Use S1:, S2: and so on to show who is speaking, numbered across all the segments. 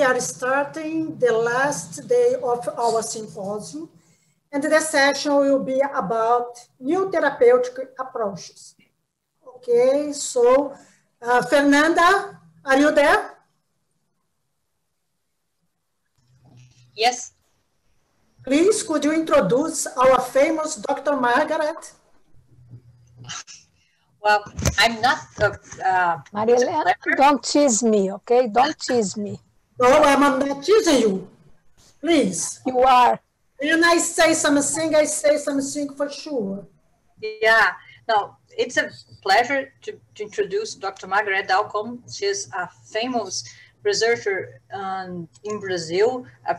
S1: are starting the last day of our symposium, and the session will be about new therapeutic approaches. Okay, so uh, Fernanda, are you there?
S2: Yes.
S1: Please, could you introduce our famous Dr. Margaret?
S2: Well, I'm not. Uh, uh,
S3: Marilena, don't tease me, okay? Don't tease me.
S1: No, I'm not teasing you. Please.
S3: You are.
S1: When I say something, I say something for sure.
S2: Yeah. Now, it's a pleasure to, to introduce Dr. Margaret Dalcolmo. She's a famous researcher um, in Brazil, a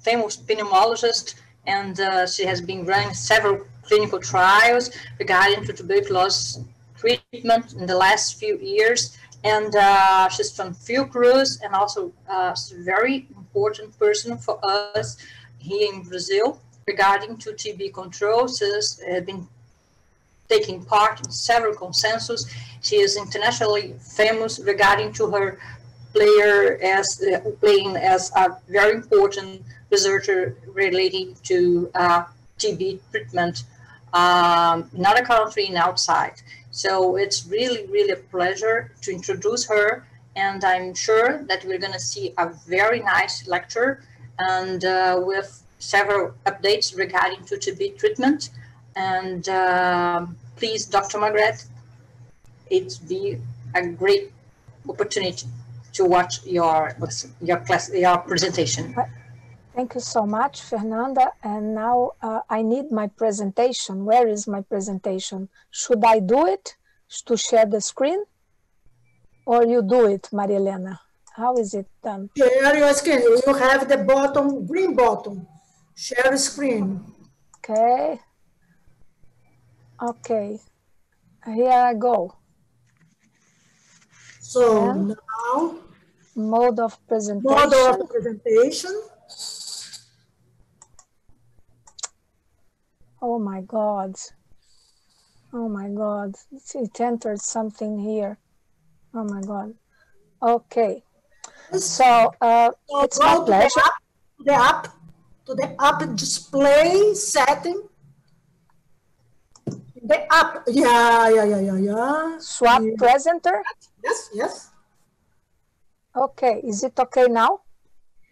S2: famous pneumologist, and uh, she has been running several clinical trials regarding to tuberculosis treatment in the last few years. And uh, she's from Fiocruz and also uh, a very important person for us here in Brazil regarding to TB control. She has uh, been taking part in several consensus. She is internationally famous regarding to her player as uh, playing as a very important researcher relating to uh, TB treatment um, in other country and outside. So it's really, really a pleasure to introduce her. And I'm sure that we're going to see a very nice lecture and uh, with several updates regarding to TB treatment. And uh, please, Dr. Margaret, it's be a great opportunity to watch your your class your presentation.
S3: Thank you so much, Fernanda. And now uh, I need my presentation. Where is my presentation? Should I do it to share the screen? Or you do it, Maria Helena? How is it done?
S1: Share your screen. You have the bottom, green button. Share the screen.
S3: Okay. Okay. Here I go.
S1: So and now.
S3: Mode of presentation.
S1: Mode of presentation.
S3: Oh my God. Oh my God. It entered something here. Oh my God. Okay. So uh, so it's my pleasure.
S1: To the app, to the app display setting. The app, yeah, yeah, yeah, yeah, yeah.
S3: Swap
S1: yeah.
S3: presenter?
S1: Yes, yes.
S3: Okay, is it okay now?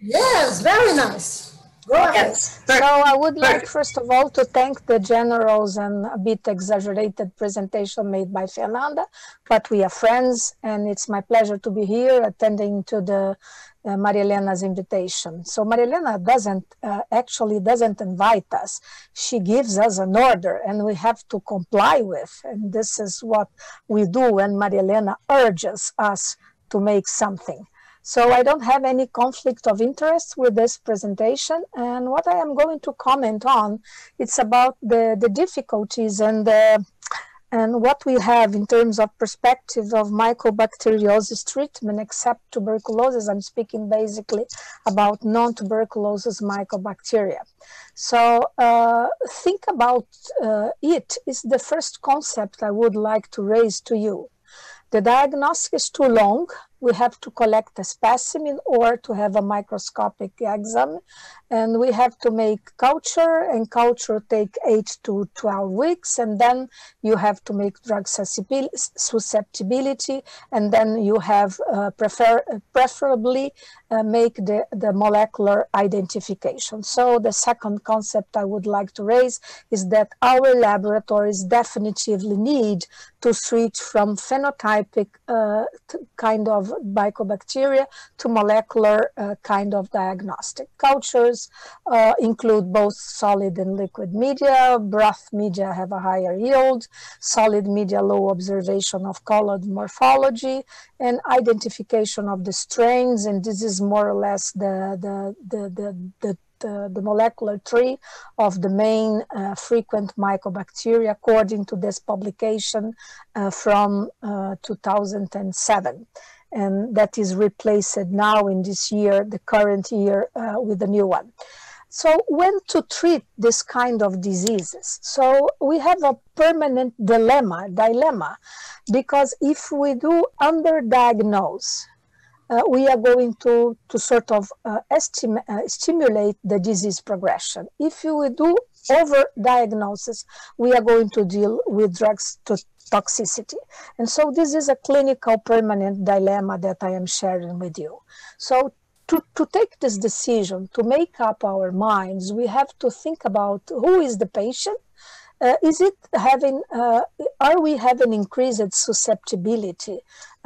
S1: Yes, very nice. Go ahead. Yes.
S3: So I would like, first of all, to thank the generals and a bit exaggerated presentation made by Fernanda, but we are friends and it's my pleasure to be here attending to the uh, Maria Helena's invitation. So Maria Helena doesn't, uh, actually doesn't invite us. She gives us an order and we have to comply with. And this is what we do when Maria Helena urges us to make something. So I don't have any conflict of interest with this presentation. And what I am going to comment on, it's about the, the difficulties and the, and what we have in terms of perspective of mycobacteriosis treatment, except tuberculosis. I'm speaking basically about non-tuberculosis mycobacteria. So uh, think about uh, it is the first concept I would like to raise to you. The diagnostic is too long we have to collect a specimen or to have a microscopic exam. And we have to make culture and culture take 8 to 12 weeks. And then you have to make drug susceptibility. And then you have uh, prefer preferably uh, make the, the molecular identification. So the second concept I would like to raise is that our laboratories definitively need to switch from phenotypic uh, kind of mycobacteria to molecular uh, kind of diagnostic. Cultures uh, include both solid and liquid media. Broth media have a higher yield, solid media low observation of colony morphology, and identification of the strains. And this is more or less the, the, the, the, the the, the, molecular tree of the main uh, frequent mycobacteria according to this publication uh, from uh, 2007 and that is replaced now in this year, the current year, uh, with a new one. So when to treat this kind of diseases? So we have a permanent dilemma, dilemma, because if we do underdiagnose uh, we are going to, to sort of uh, uh, stimulate the disease progression. If you do over-diagnosis, we are going to deal with drugs to toxicity. And so this is a clinical permanent dilemma that I am sharing with you. So to, to take this decision, to make up our minds, we have to think about who is the patient, uh, is it having, uh, are we having increased susceptibility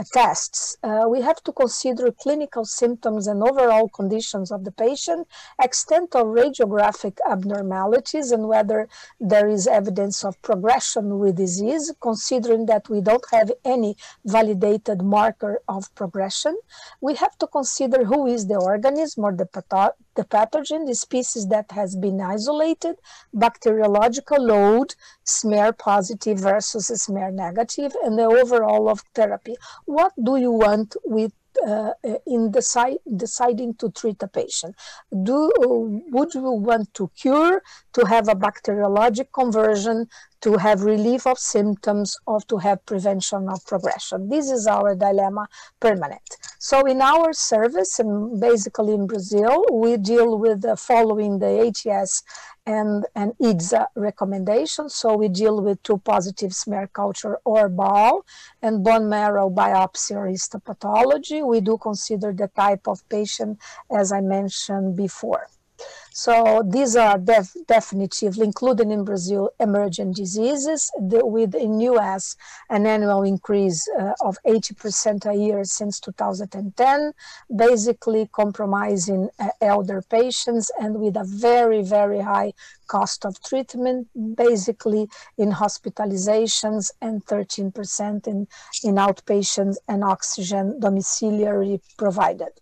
S3: tests? Uh, we have to consider clinical symptoms and overall conditions of the patient, extent of radiographic abnormalities, and whether there is evidence of progression with disease, considering that we don't have any validated marker of progression. We have to consider who is the organism or the patho the pathogen, the species that has been isolated, bacteriological load, smear positive versus smear negative, and the overall of therapy. What do you want with uh, in decide, deciding to treat a patient. Do would you want to cure, to have a bacteriologic conversion, to have relief of symptoms, or to have prevention of progression? This is our dilemma permanent. So in our service, and basically in Brazil, we deal with uh, following the ATS and an IDSA recommendation. So we deal with two positive smear culture or BAL and bone marrow biopsy or histopathology. We do consider the type of patient as I mentioned before. So these are def definitively included in Brazil emergent diseases the, with in US an annual increase uh, of 80% a year since 2010, basically compromising uh, elder patients and with a very, very high cost of treatment, basically in hospitalizations and 13% in, in outpatients and oxygen domiciliary provided.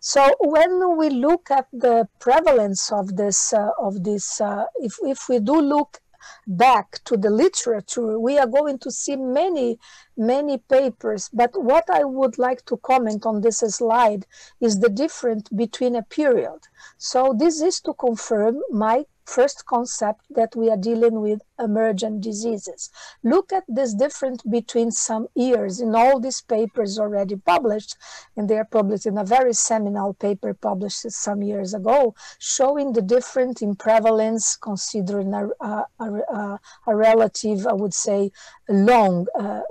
S3: So when we look at the prevalence of this, uh, of this uh, if, if we do look back to the literature, we are going to see many, many papers. But what I would like to comment on this slide is the difference between a period. So this is to confirm my first concept that we are dealing with emergent diseases. Look at this difference between some years in all these papers already published, and they are published in a very seminal paper published some years ago, showing the difference in prevalence considering a, a, a, a relative, I would say, long uh,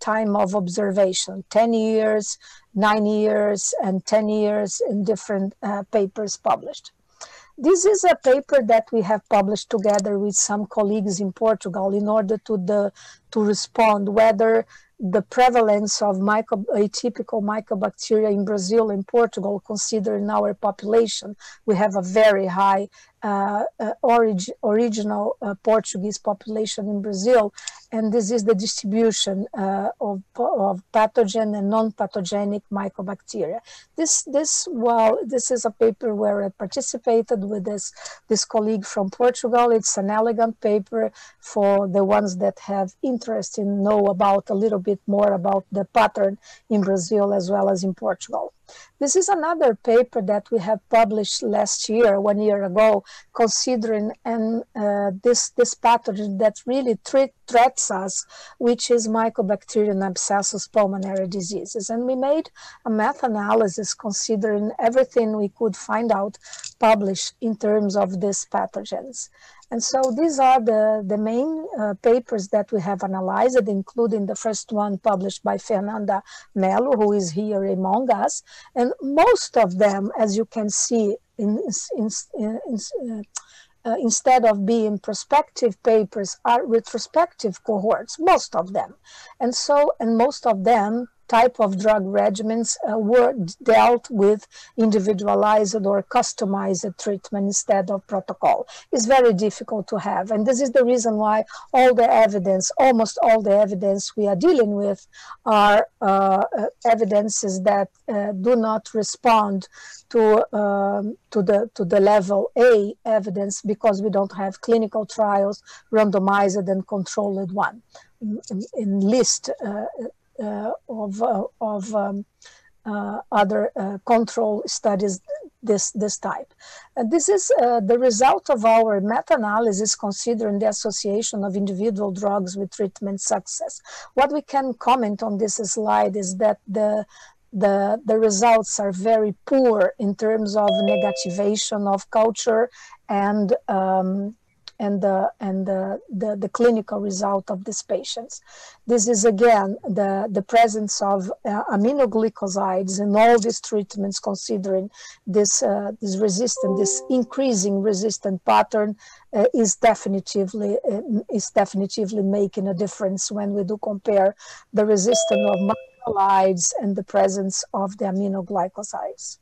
S3: time of observation, 10 years, nine years, and 10 years in different uh, papers published. This is a paper that we have published together with some colleagues in Portugal in order to, the, to respond whether the prevalence of micro, atypical mycobacteria in Brazil and Portugal, considering our population, we have a very high uh, uh, orig original uh, Portuguese population in Brazil, and this is the distribution uh, of, of pathogen and non-pathogenic mycobacteria. This, this, well, this is a paper where I participated with this, this colleague from Portugal. It's an elegant paper for the ones that have interest in know about a little bit more about the pattern in Brazil as well as in Portugal. This is another paper that we have published last year, one year ago, considering and uh, this this pathogen that really threats us, which is Mycobacterium abscessus pulmonary diseases. And we made a meta-analysis considering everything we could find out published in terms of these pathogens. And so these are the, the main uh, papers that we have analyzed, including the first one published by Fernanda Melo, who is here among us. And most of them, as you can see, in, in, in, in uh, instead of being prospective papers are retrospective cohorts most of them and so and most of them type of drug regimens uh, were dealt with individualized or customized treatment instead of protocol. It's very difficult to have. And this is the reason why all the evidence, almost all the evidence we are dealing with are uh, uh evidences that uh, do not respond to, um, to, the, to the level A evidence because we don't have clinical trials, randomized and controlled one. In, in list uh, uh, of, uh, of um, uh, other control studies this, this type. And this is the result of our meta-analysis considering the association of individual drugs with treatment success. What we can comment on this slide is that the the, the results are very poor in terms of negativation of culture and um, and the and the, the, the, clinical result of these patients. This is again the, the presence of uh, aminoglycosides in all these treatments, considering this uh, this resistant, this increasing resistant pattern uh, is definitively uh, is definitively making a difference when we do compare the resistance of macrolides and the presence of the aminoglycosides.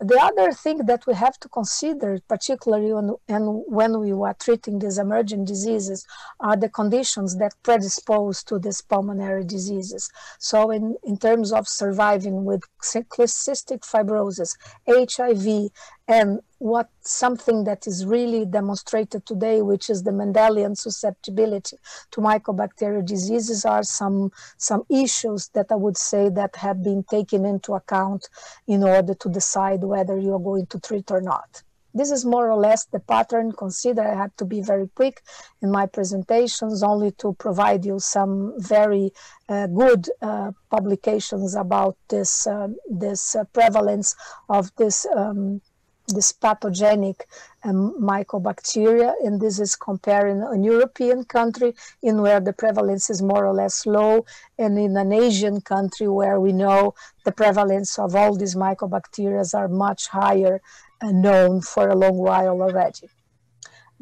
S3: The other thing that we have to consider, particularly when, and when we were treating these emerging diseases, are the conditions that predispose to these pulmonary diseases. So in, in terms of surviving with cystic fibrosis, HIV, and what something that is really demonstrated today, which is the Mendelian susceptibility to mycobacterial diseases, are some some issues that I would say that have been taken into account in order to decide whether you are going to treat or not. This is more or less the pattern. Consider I had to be very quick in my presentations, only to provide you some very uh, good uh, publications about this uh, this uh, prevalence of this. Um, this pathogenic um, mycobacteria, and this is comparing a European country in where the prevalence is more or less low, and in an Asian country where we know the prevalence of all these mycobacteria are much higher and known for a long while already.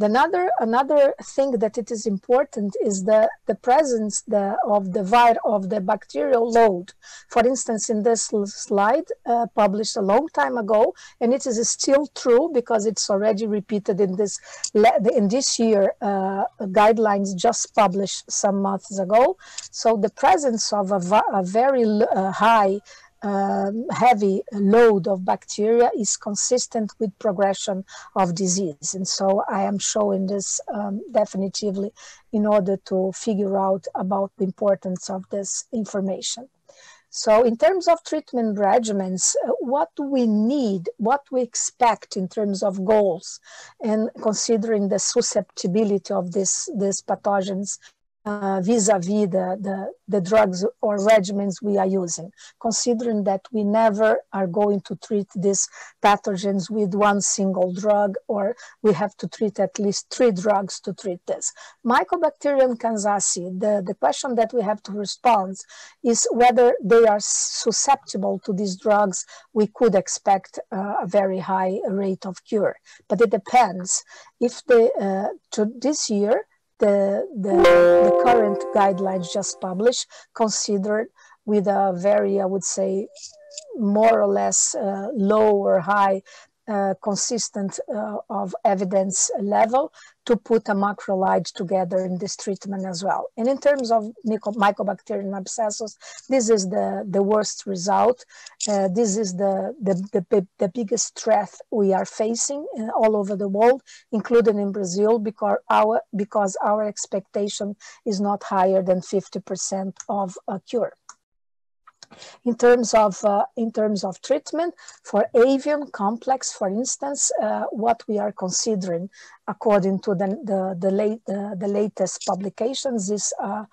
S3: Another, another thing that it is important is the, the presence the, of the vir, of the bacterial load. For instance, in this slide uh, published a long time ago, and it is still true because it's already repeated in this in this year uh, guidelines just published some months ago. So the presence of a, a very uh, high um, heavy load of bacteria is consistent with progression of disease. And so I am showing this um, definitively in order to figure out about the importance of this information. So in terms of treatment regimens, uh, what do we need, what we expect in terms of goals, and considering the susceptibility of this, these pathogens uh, vis-a-vis the, the, the, drugs or regimens we are using, considering that we never are going to treat these pathogens with one single drug, or we have to treat at least three drugs to treat this. Mycobacterium kansasii, the, the question that we have to respond is whether they are susceptible to these drugs, we could expect uh, a very high rate of cure. But it depends. If the, uh, to this year, the, the, the current guidelines just published considered with a very, I would say, more or less uh, low or high uh, consistent uh, of evidence level to put a macrolide together in this treatment as well. And in terms of mycobacterium abscessus, this is the, the worst result. Uh, this is the, the, the, the, biggest threat we are facing uh, all over the world, including in Brazil, because our, because our expectation is not higher than 50% of a cure. In terms of, uh, in terms of treatment, for avium complex, for instance, uh, what we are considering according to the, the, the, late, the, the latest publications is, uh,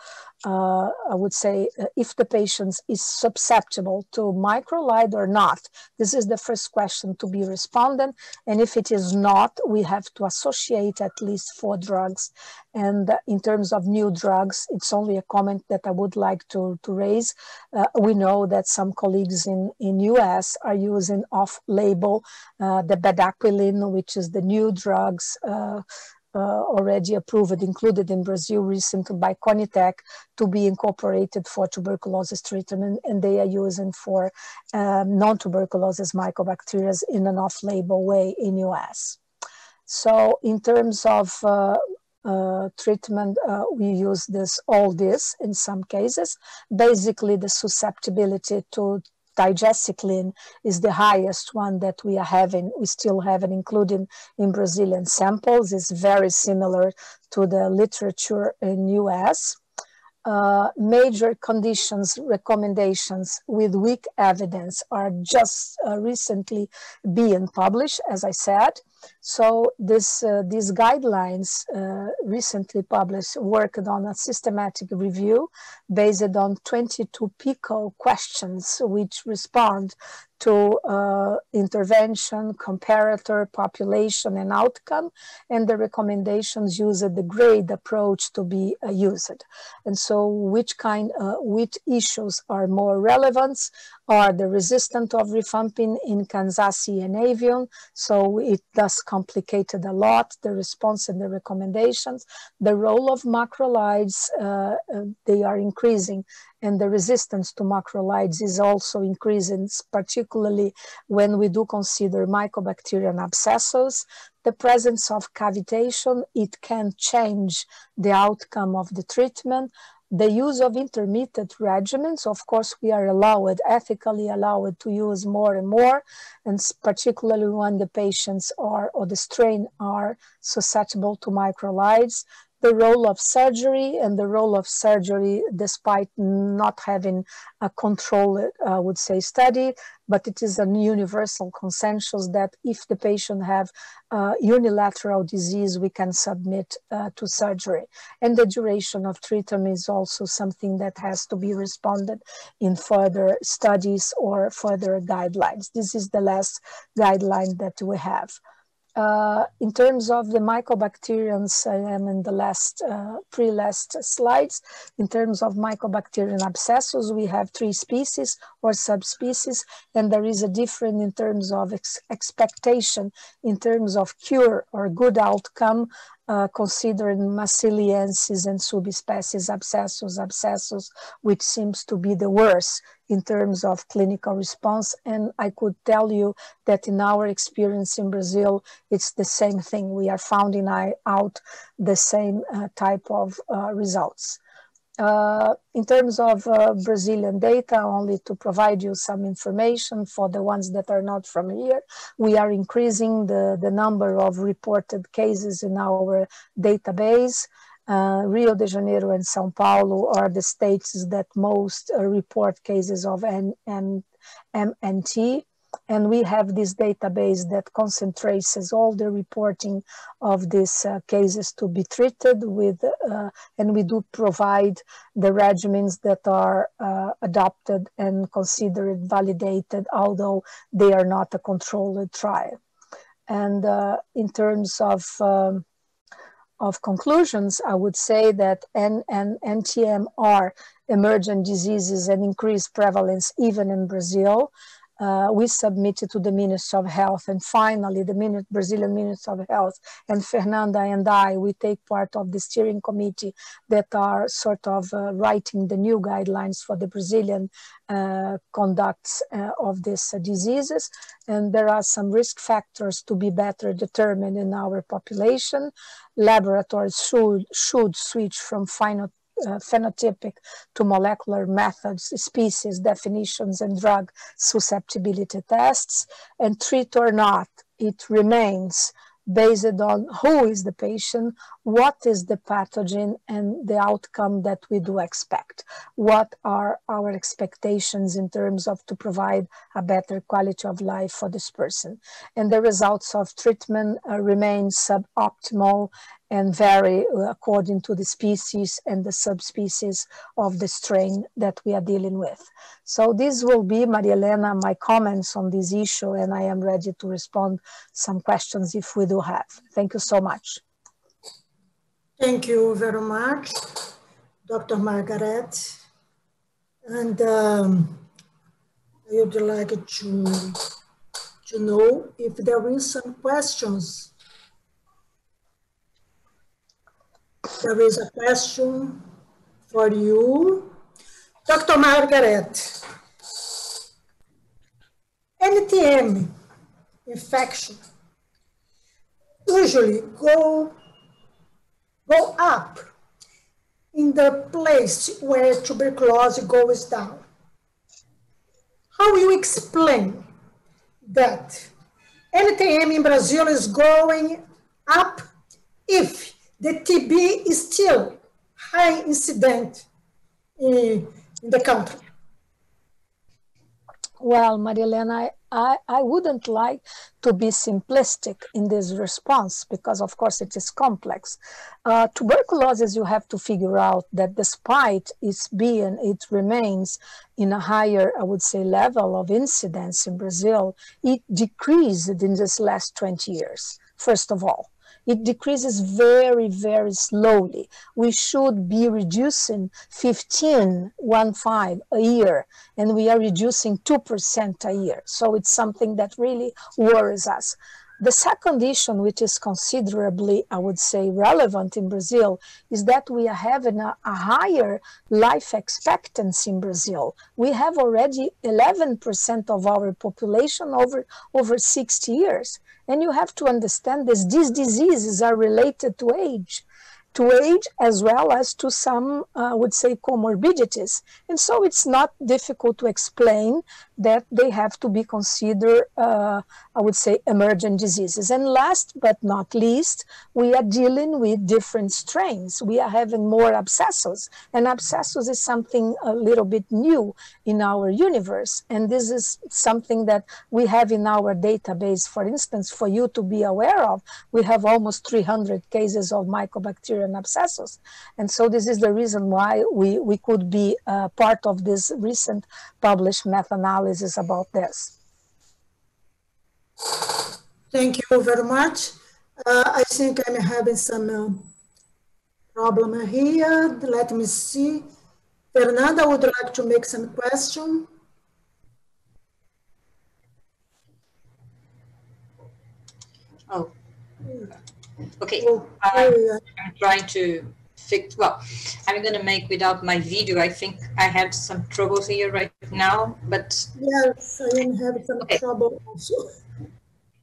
S3: uh, I would say, uh, if the patient is susceptible to macrolide or not. This is the first question to be responded. And if it is not, we have to associate at least four drugs. And in terms of new drugs, it's only a comment that I would like to, to raise. Uh, we know that some colleagues in, in US are using off-label uh, the bedaquiline, which is the new drugs uh, uh, already approved, included in Brazil recently by Conitec to be incorporated for tuberculosis treatment, and they are using for um, non-tuberculosis mycobacteria in an off-label way in US. So in terms of uh, uh, treatment, uh, we use this all this in some cases. Basically, the susceptibility to tigecycline is the highest one that we are having, we still having, including in Brazilian samples, is very similar to the literature in US. Uh, major conditions recommendations with weak evidence are just uh, recently being published, as I said. So this, uh, these guidelines uh, recently published worked on a systematic review based on 22 PICO questions which respond to uh, intervention, comparator, population, and outcome, and the recommendations use the grade approach to be uh, used. And so which kind, uh, which issues are more relevant are the resistance of rifampin in kansasii and avian. So it does complicated a lot, the response and the recommendations. The role of macrolides, uh, uh, they are increasing and the resistance to macrolides is also increasing, particularly when we do consider mycobacterium abscessus. The presence of cavitation, it can change the outcome of the treatment. The use of intermittent regimens, of course, we are allowed, ethically allowed to use more and more, and particularly when the patients are or the strain are susceptible to macrolides the role of surgery and the role of surgery despite not having a control, I would say, study, but it is a universal consensus that if the patient have uh, unilateral disease, we can submit uh, to surgery. And the duration of treatment is also something that has to be responded in further studies or further guidelines. This is the last guideline that we have. Uh, in terms of the mycobacteriums, I am in the last, uh, pre-last slides. In terms of mycobacterium abscessus, we have three species or subspecies, and there is a difference in terms of ex expectation, in terms of cure or good outcome uh, considering Massiliensis and subspecies abscessus abscessus, which seems to be the worst in terms of clinical response. And I could tell you that in our experience in Brazil, it's the same thing. We are finding out the same uh, type of uh, results. Uh, in terms of uh, Brazilian data, only to provide you some information for the ones that are not from here, we are increasing the, the number of reported cases in our database. Uh, Rio de Janeiro and Sao Paulo are the states that most uh, report cases of N N MNT and we have this database that concentrates all the reporting of these uh, cases to be treated with, uh, and we do provide the regimens that are uh, adopted and considered validated, although they are not a controlled trial. And uh, in terms of um, of conclusions, I would say that N and NTM are emergent diseases and increased prevalence even in Brazil uh, we submitted to the Minister of Health. And finally, the Brazilian Minister of Health and Fernanda and I, we take part of the steering committee that are sort of uh, writing the new guidelines for the Brazilian uh, conducts uh, of these diseases. And there are some risk factors to be better determined in our population. Laboratories should, should switch from final uh, phenotypic to molecular methods, species definitions, and drug susceptibility tests, and treat or not, it remains based on who is the patient, what is the pathogen, and the outcome that we do expect. What are our expectations in terms of to provide a better quality of life for this person? And the results of treatment uh, remain suboptimal and vary according to the species and the subspecies of the strain that we are dealing with. So this will be, Maria Helena, my comments on this issue, and I am ready to respond some questions if we do have. Thank you so much.
S1: Thank you very much, Dr. Margaret. And um, I would like to, to know if there is some questions There is a question for you. Dr. Margaret, NTM infection usually go, go up in the place where tuberculosis goes down. How you explain that NTM in Brazil is going up if the TB is still high incident in, in the country.
S3: Well, Maria Helena, I, I wouldn't like to be simplistic in this response because, of course, it is complex. Uh, tuberculosis, you have to figure out that despite its being, it remains in a higher, I would say, level of incidence in Brazil, it decreased in this last 20 years, first of all it decreases very, very slowly. We should be reducing 15, one five a year, and we are reducing 2% a year. So it's something that really worries us. The second issue, which is considerably, I would say, relevant in Brazil, is that we are having a, a, higher life expectancy in Brazil. We have already 11% of our population over, over 60 years. And you have to understand this, these diseases are related to age to age as well as to some, uh, I would say, comorbidities. And so it's not difficult to explain that they have to be considered, uh, I would say, emergent diseases. And last but not least, we are dealing with different strains. We are having more abscessus, and abscessus is something a little bit new in our universe. And this is something that we have in our database, for instance, for you to be aware of. We have almost 300 cases of mycobacterium abscessus. And so this is the reason why we, we could be uh, part of this recent published meta-analysis analysis about this.
S1: Thank you very much. Uh, I think I'm having some uh, problem here. Let me see. Fernanda would like to make some question.
S2: Oh, okay. Oh, uh, I'm trying to fix, well, I'm going to make without my video. I think I have some troubles here right now, but.
S1: Yes, I am having some okay. trouble also.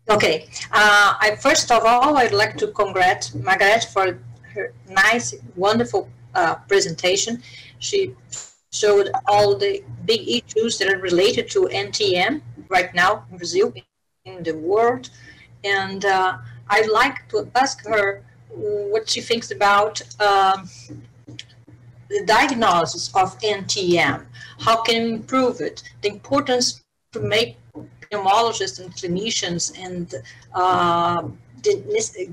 S2: Okay. Uh, I, first of all, I'd like to congratulate Margaret for her nice, wonderful uh, presentation. She showed all the big issues that are related to NTM right now in Brazil, in the world. And uh, I'd like to ask her what she thinks about um, the diagnosis of NTM. How can we improve it? The importance to make pneumologists and clinicians and uh,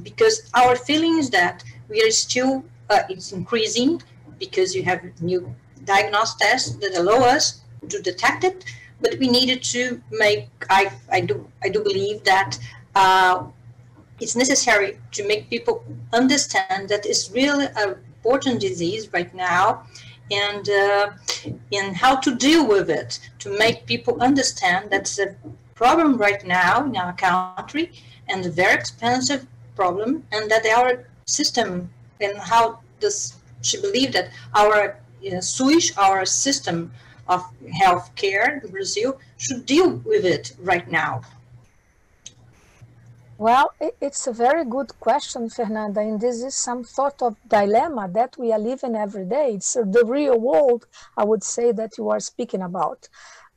S2: because our feeling is that we are still uh, it's increasing because you have new diagnostic tests that allow us to detect it but we needed to make i i do i do believe that uh, it's necessary to make people understand that it's really an important disease right now and uh, in how to deal with it to make people understand that's a problem right now in our country and a very expensive problem and that our system and how does she believe that our know, SUS, our system of health care in Brazil should deal with it right now.
S3: Well, it's a very good question, Fernanda, and this is some sort of dilemma that we are living every day. It's the real world, I would say, that you are speaking about.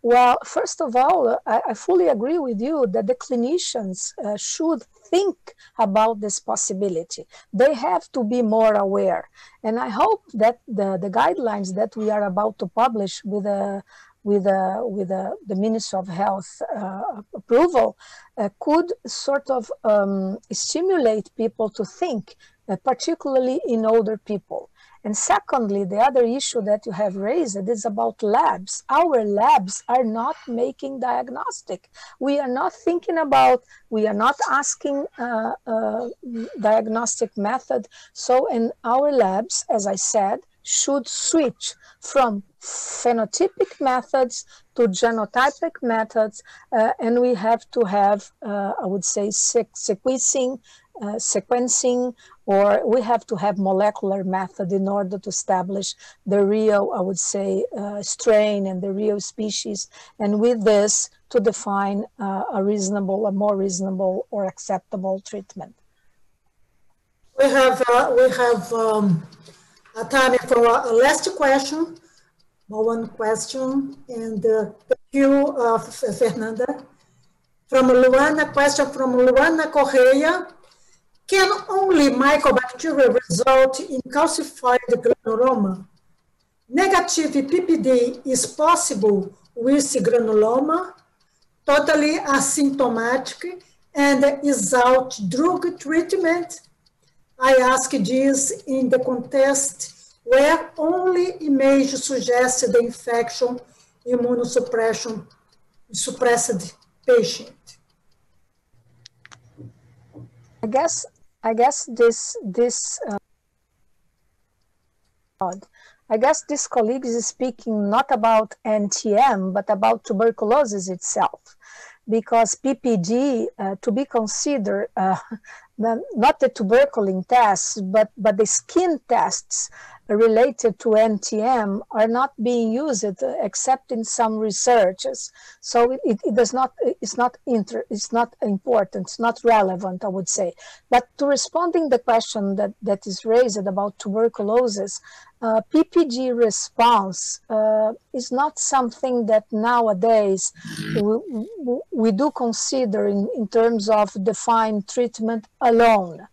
S3: Well, first of all, I, fully agree with you that the clinicians uh, should think about this possibility. They have to be more aware. And I hope that the, the guidelines that we are about to publish with a with, uh, with uh, the Ministry of Health uh, approval uh, could sort of um, stimulate people to think, uh, particularly in older people. And secondly, the other issue that you have raised is about labs. Our labs are not making diagnostic. We are not thinking about, we are not asking uh, uh, diagnostic method. So in our labs, as I said, should switch from phenotypic methods to genotypic methods, uh, and we have to have, uh, I would say, sequencing, uh, sequencing, or we have to have molecular method in order to establish the real, I would say, uh, strain and the real species, and with this to define uh, a reasonable, a more reasonable or acceptable treatment.
S1: We have, uh, we have um, time for a last question one question, and uh, thank you, uh, Fernanda. From Luana, question from Luana Correia. Can only mycobacteria result in calcified granuloma? Negative PPD is possible with granuloma? totally asymptomatic and without drug treatment. I ask this in the context where only image suggests the infection immunosuppression suppressed patient.
S3: I guess I guess this this uh, I guess this colleague is speaking not about NTM but about tuberculosis itself because PPD uh, to be considered uh, not the tuberculin tests, but, but the skin tests related to NTM are not being used except in some researches. So it, it does not, it's not inter, it's not important, it's not relevant, I would say. But to responding the question that, that is raised about tuberculosis, uh, PPD response uh, is not something that nowadays we, we do consider in, in terms of defined treatment alone.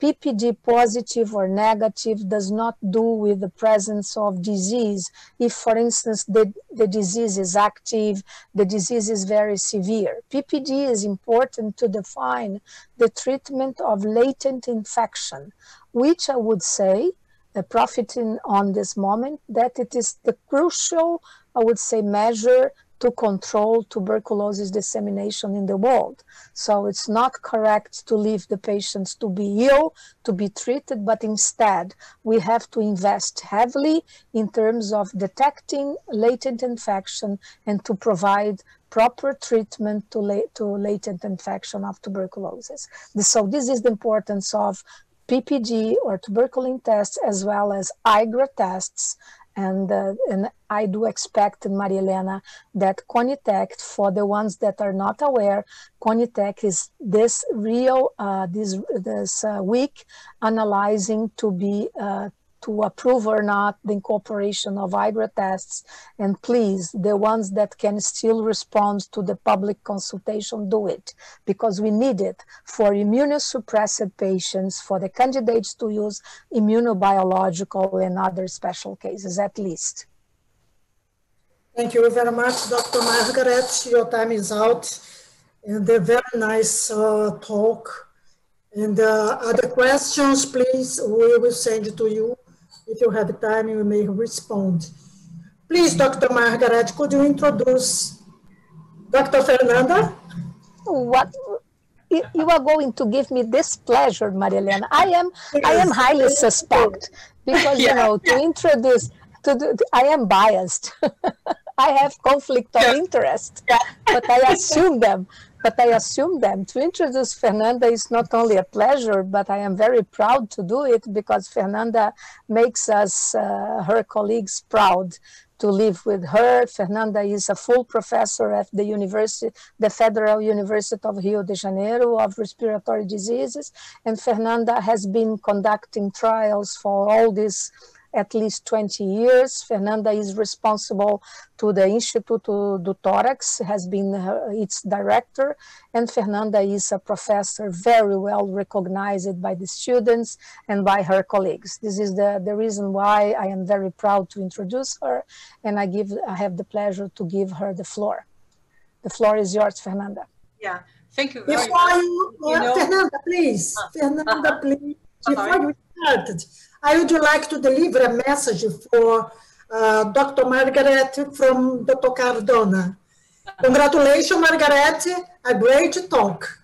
S3: PPD positive or negative does not do with the presence of disease. If, for instance, the, the disease is active, the disease is very severe. PPD is important to define the treatment of latent infection, which I would say, uh, profiting on this moment, that it is the crucial, I would say, measure to control tuberculosis dissemination in the world. So it's not correct to leave the patients to be ill, to be treated, but instead we have to invest heavily in terms of detecting latent infection and to provide proper treatment to, la to latent infection of tuberculosis. So this is the importance of PPD or tuberculin tests as well as IGRA tests and, uh, and I do expect, Maria Helena, that Conitec, for the ones that are not aware, Conitec is this real, uh, this, this uh, week analyzing to be uh, to approve or not the incorporation of IGRA tests. And please, the ones that can still respond to the public consultation, do it because we need it for immunosuppressed patients, for the candidates to use immunobiological and other special cases at least.
S1: Thank you very much, Dr. Margaret. Your time is out and a very nice uh, talk. And uh, other questions, please, we will send to you if you have time, you may respond. Please, Dr. Margaret, could you introduce Dr. Fernanda?
S3: What you are going to give me this pleasure, Marilena. I am yes. I am highly suspect because yeah. you know to introduce to do, I am biased. I have conflict of interest, yeah. but I assume them but I assume them. To introduce Fernanda is not only a pleasure, but I am very proud to do it because Fernanda makes us, uh, her colleagues, proud to live with her. Fernanda is a full professor at the university, the Federal University of Rio de Janeiro of respiratory diseases. And Fernanda has been conducting trials for all these at least 20 years. Fernanda is responsible to the Instituto do Thorax, has been her, its director, and Fernanda is a professor very well recognized by the students and by her colleagues. This is the, the reason why I am very proud to introduce her, and I, give, I have the pleasure to give her the floor. The floor is yours, Fernanda.
S2: Yeah, thank you very
S1: Before much. You, you know, Fernanda, please, uh, Fernanda, uh -huh. please, before you started, I would like to deliver a message for uh, Dr. Margaret from Dr. Cardona. Congratulations, Margaret, a great talk.